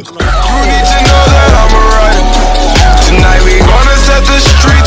You need to know that I'm a rider. Tonight we gonna set the street.